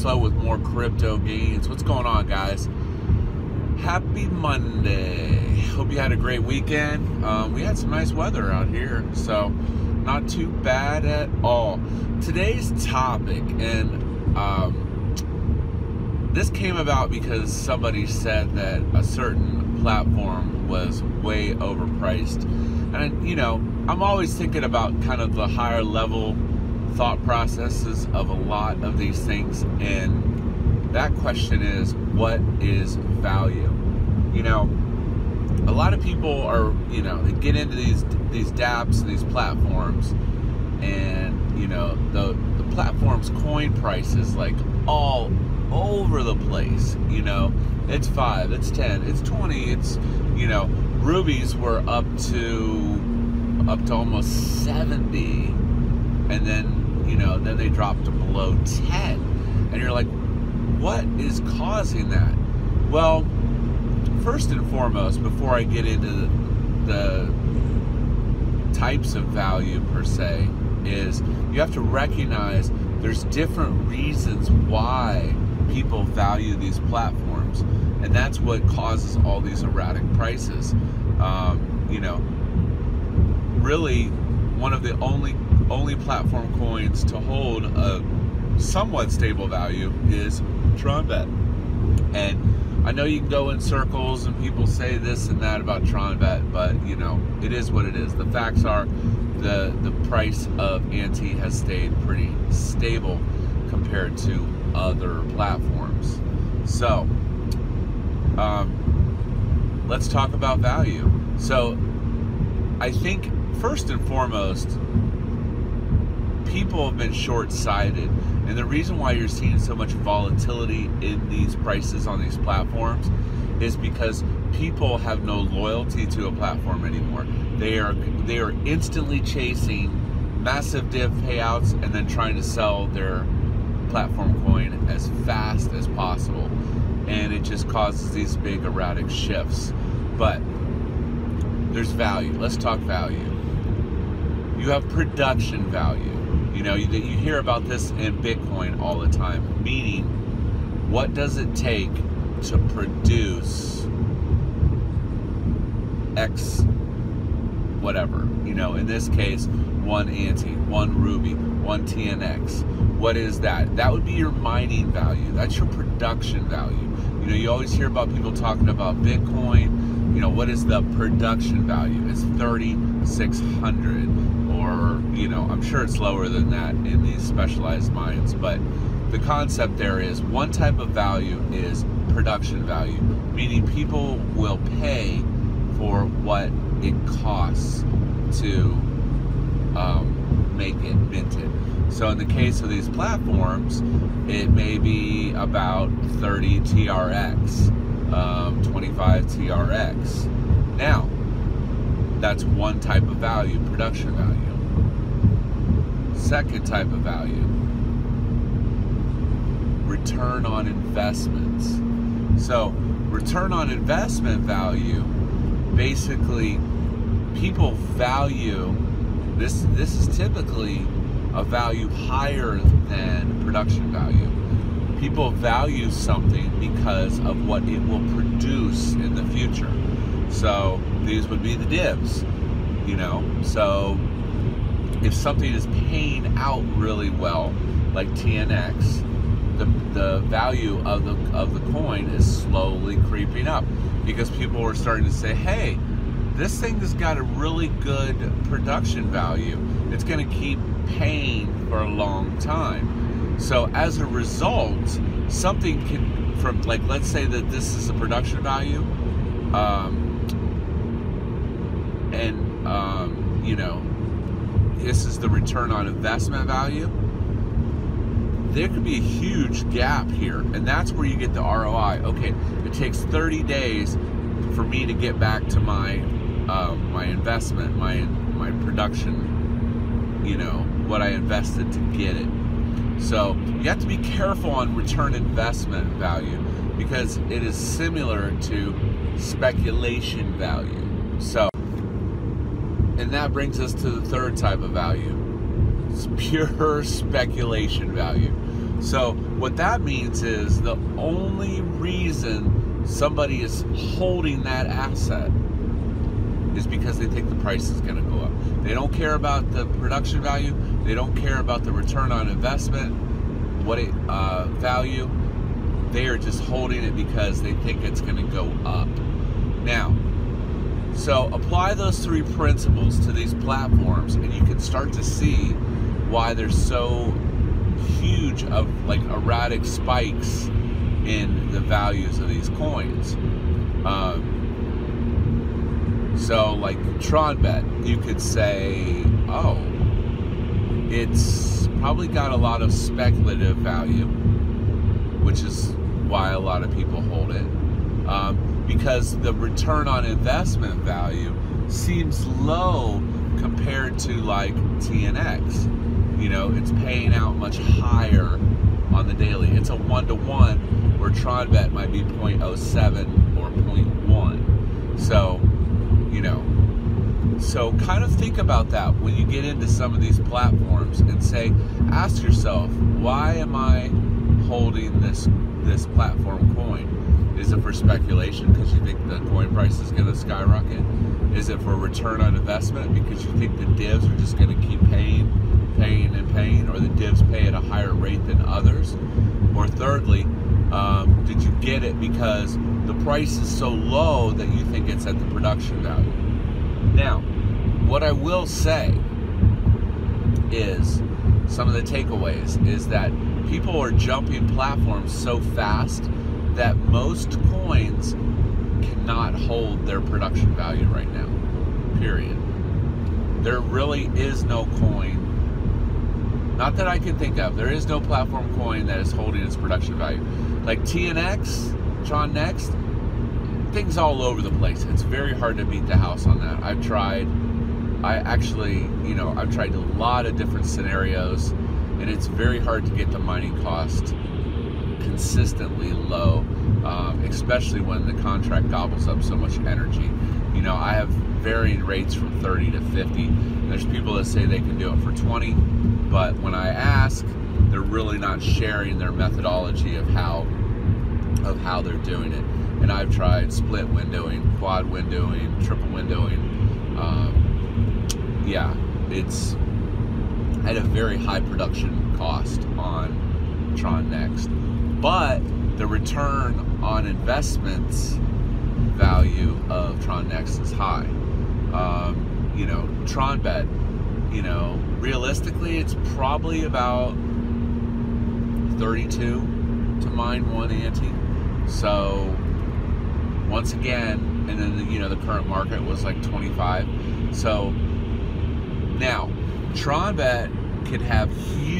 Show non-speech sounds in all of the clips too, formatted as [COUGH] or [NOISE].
Tesla with more crypto gains. What's going on, guys? Happy Monday. Hope you had a great weekend. Um, we had some nice weather out here, so not too bad at all. Today's topic, and um, this came about because somebody said that a certain platform was way overpriced. And, you know, I'm always thinking about kind of the higher level thought processes of a lot of these things. And that question is what is value? You know, a lot of people are, you know, they get into these these dApps and these platforms and, you know, the the platform's coin prices like all over the place, you know. It's 5, it's 10, it's 20, it's, you know, rubies were up to up to almost 70 and then you know, then they drop to below 10. And you're like, what is causing that? Well, first and foremost, before I get into the, types of value per se, is you have to recognize there's different reasons why people value these platforms. And that's what causes all these erratic prices. Um, you know, really, one of the only only platform coins to hold a somewhat stable value is TronBet. And I know you can go in circles and people say this and that about TronBet, but you know, it is what it is. The facts are the the price of Ante has stayed pretty stable compared to other platforms. So, um, let's talk about value. So, I think first and foremost, people have been short-sighted and the reason why you're seeing so much volatility in these prices on these platforms is because people have no loyalty to a platform anymore. They are they are instantly chasing massive div payouts and then trying to sell their platform coin as fast as possible. And it just causes these big erratic shifts. But there's value. Let's talk value. You have production value you know, you, you hear about this in Bitcoin all the time, meaning what does it take to produce X whatever? You know, in this case, one Ante, one Ruby, one TNX. What is that? That would be your mining value. That's your production value. You know, you always hear about people talking about Bitcoin. You know, what is the production value? It's 3,600 or you know i'm sure it's lower than that in these specialized mines but the concept there is one type of value is production value meaning people will pay for what it costs to um, make it minted. So in the case of these platforms it may be about 30 trx um, 25 trx now that's one type of value production value Second type of value return on investments. So, return on investment value basically people value this this is typically a value higher than production value. People value something because of what it will produce in the future. So these would be the divs, you know. So if something is paying out really well, like TNX, the, the value of the of the coin is slowly creeping up because people are starting to say, hey, this thing has got a really good production value. It's going to keep paying for a long time. So as a result, something can from like let's say that this is a production value, um, and um, you know this is the return on investment value, there could be a huge gap here. And that's where you get the ROI. Okay, it takes 30 days for me to get back to my uh, my investment, my my production, you know, what I invested to get it. So you have to be careful on return investment value because it is similar to speculation value. So and that brings us to the third type of value. It's pure [LAUGHS] speculation value. So what that means is the only reason somebody is holding that asset is because they think the price is going to go up. They don't care about the production value. They don't care about the return on investment, what it uh, value. They are just holding it because they think it's going to go up. Now, so apply those three principles to these platforms, and you can start to see why there's so huge of like erratic spikes in the values of these coins. Um, so, like TronBet, you could say, oh, it's probably got a lot of speculative value, which is why a lot of people hold it. Um, because the return on investment value seems low compared to like TNX. You know, it's paying out much higher on the daily. It's a one to one where TronBet might be 0.07 or 0.1. So, you know, so kind of think about that when you get into some of these platforms and say, ask yourself, why am I holding this this platform coin? Is it for speculation because you think the coin price is going to skyrocket? Is it for return on investment because you think the divs are just going to keep paying, paying, and paying, or the divs pay at a higher rate than others? Or thirdly, um, did you get it because the price is so low that you think it's at the production value? Now, what I will say is some of the takeaways is that people are jumping platforms so fast that most coins cannot hold their production value right now. Period. There really is no coin, not that I can think of, there is no platform coin that is holding its production value. Like TNX, Tron Next, things all over the place. It's very hard to beat the house on that. I've tried. I actually, you know, I've tried a lot of different scenarios, and it's very hard to get the mining cost consistently low, um, especially when the contract gobbles up so much energy. You know, I have varying rates from 30 to 50. There's people that say they can do it for 20, but when I ask, they're really not sharing their methodology of how of how they're doing it. And I've tried split windowing, quad windowing, triple windowing. Um, yeah, it's at a very high production cost on Tron Next but the return on investments value of Tron Next is high. Um, you know, TronBet, you know, realistically, it's probably about 32 to mine one ante. So, once again, and then, the, you know, the current market was like 25. So, now, TronBet could have huge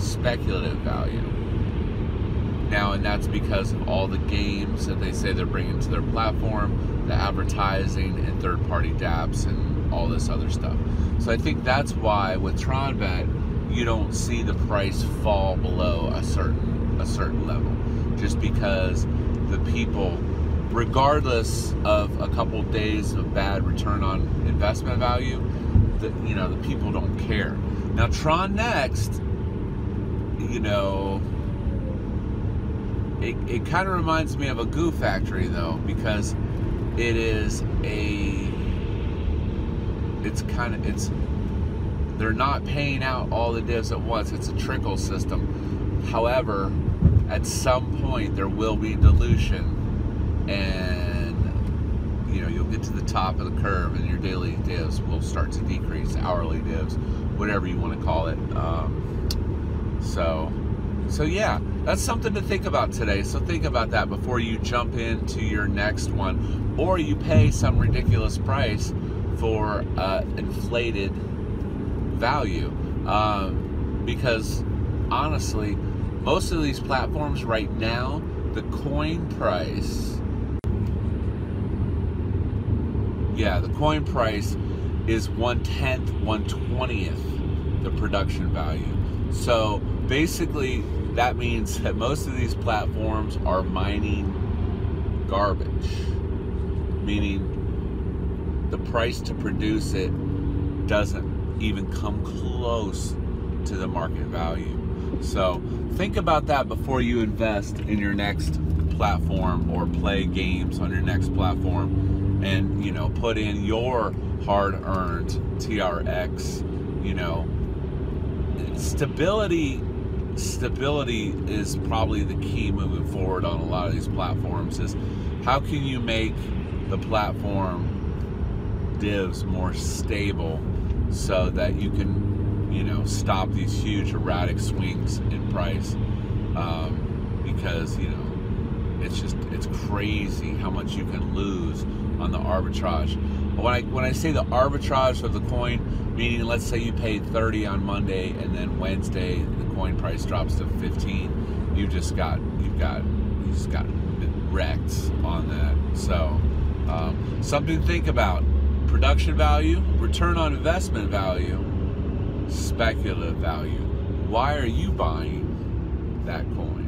speculative value. Now, and that's because of all the games that they say they're bringing to their platform, the advertising and third party dApps and all this other stuff. So I think that's why with TronBet, you don't see the price fall below a certain a certain level. Just because the people, regardless of a couple days of bad return on investment value, the you know, the people don't care. Now Tron Next you know, it, it kind of reminds me of a goo factory though, because it is a, it's kind of, it's, they're not paying out all the divs at once. It's a trickle system. However, at some point there will be dilution and you know you'll get to the top of the curve and your daily divs will start to decrease hourly divs whatever you want to call it um, so yeah, that's something to think about today. So think about that before you jump into your next one, or you pay some ridiculous price for uh, inflated value. Um, because honestly, most of these platforms right now, the coin price, yeah, the coin price is one tenth, one twentieth the production value. So basically, that means that most of these platforms are mining garbage, meaning the price to produce it doesn't even come close to the market value. So think about that before you invest in your next platform or play games on your next platform and you know put in your hard-earned TRX you know stability stability is probably the key moving forward on a lot of these platforms is how can you make the platform divs more stable so that you can you know stop these huge erratic swings in price um, because you know it's just it's crazy how much you can lose on the arbitrage. When I when I say the arbitrage of the coin, meaning let's say you paid 30 on Monday and then Wednesday the coin price drops to 15, you just got you've got you just got wrecked on that. So um, something to think about: production value, return on investment value, speculative value. Why are you buying that coin?